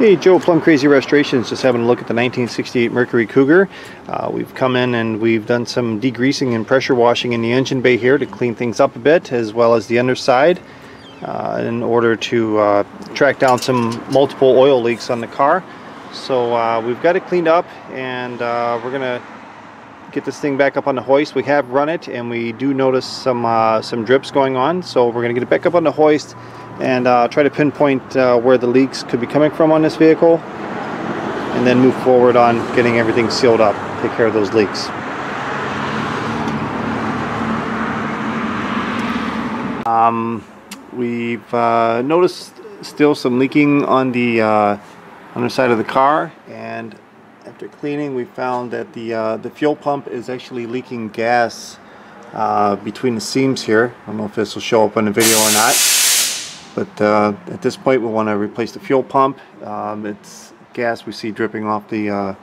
Okay, Joe Plum Crazy Restorations just having a look at the 1968 Mercury Cougar. Uh, we've come in and we've done some degreasing and pressure washing in the engine bay here to clean things up a bit as well as the underside uh, in order to uh, track down some multiple oil leaks on the car. So uh, we've got it cleaned up and uh, we're gonna get this thing back up on the hoist. We have run it and we do notice some uh, some drips going on so we're gonna get it back up on the hoist and uh, try to pinpoint uh, where the leaks could be coming from on this vehicle and then move forward on getting everything sealed up take care of those leaks. Um, we've uh, noticed still some leaking on the uh, underside of the car and after cleaning we found that the uh, the fuel pump is actually leaking gas uh, between the seams here. I don't know if this will show up on the video or not but uh, at this point we want to replace the fuel pump. Um, it's gas we see dripping off the uh,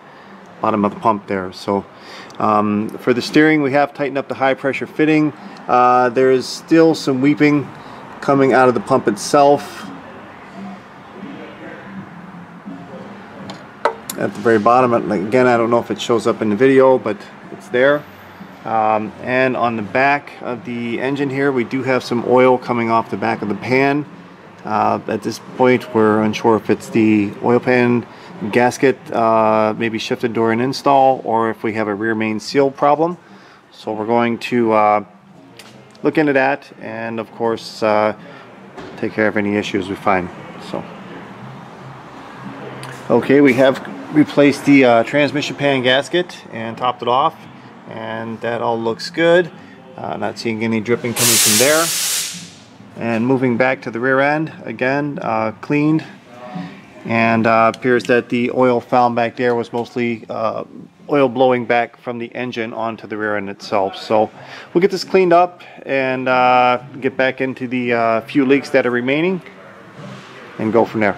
bottom of the pump there. So um, for the steering we have tightened up the high pressure fitting. Uh, there is still some weeping coming out of the pump itself. At the very bottom, again I don't know if it shows up in the video but it's there. Um, and on the back of the engine here we do have some oil coming off the back of the pan uh, at this point we're unsure if it's the oil pan gasket uh, maybe shifted during install or if we have a rear main seal problem. So we're going to uh, look into that and of course uh, take care of any issues we find so. Okay we have replaced the uh, transmission pan gasket and topped it off and that all looks good. Uh, not seeing any dripping coming from there and moving back to the rear end again uh, cleaned. And uh, appears that the oil found back there was mostly uh, oil blowing back from the engine onto the rear end itself. So we'll get this cleaned up and uh, get back into the uh, few leaks that are remaining and go from there